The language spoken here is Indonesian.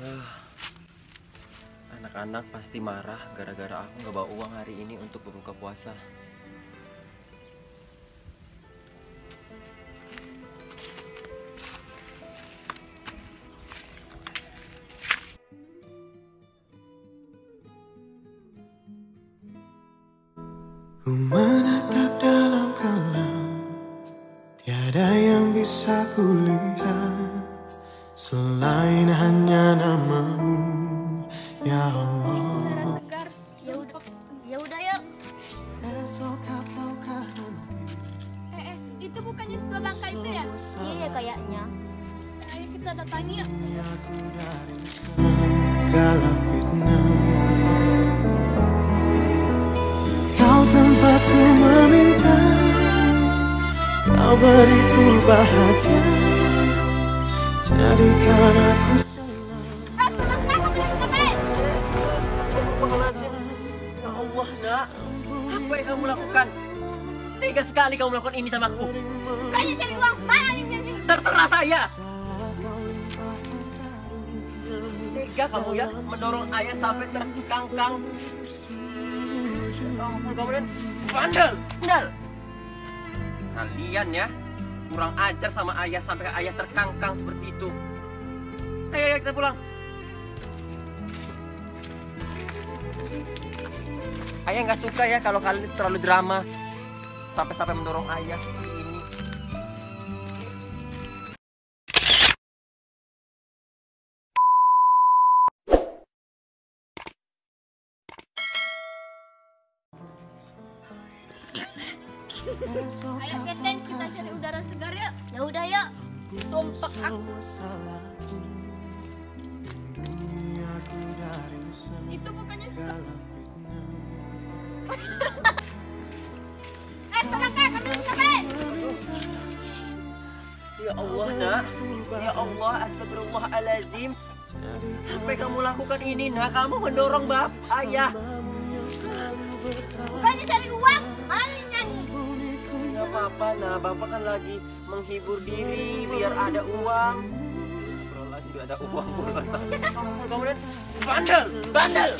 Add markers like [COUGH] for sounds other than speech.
Ah, Anak-anak pasti marah gara-gara aku nggak bawa uang hari ini untuk berbuka puasa. Menatap dalam kelam Tiada yang bisa kulihat Selain hanya namamu Ya Allah. Ya udah, ya udah yuk. Eh, eh, itu bukannya sebelah bangka itu ya? Iya kayaknya. Ayo kita datangi yuk. Aku dari segala fitnah Kau tempatku meminta Kau beriku bahagia Apa yang kamu lakukan? Tega sekali kamu melakukan ini sama aku. Kayaknya cari uang. Mana ini? Terserah saya. Tega kamu ya mendorong ayah sampai terkangkang. Kamu dan bandel, bandel. Kalian ya kurang ajar sama ayah sampai ayah terkangkang seperti itu. Ayo, ayo kita pulang. Ayah nggak suka ya kalau kalian terlalu drama sampai-sampai mendorong ayah. Ayo Keten, kita cari udara segar yuk. Ya udah yuk. Sumpah aku. Itu bukannya. [LAUGHS] Eh, tolong kak, kami sampai. Ya Allah nak. Ya Allah astagfirullahalazim. Apa yang kamu lakukan ini nak? Kamu mendorong bap ayah. Bukannya cari uang, malah nyanyi. Gak apa-apa nah Bapak kan lagi menghibur diri Biar ada uang Biar ada uang pula Kamu dan bandel Bandel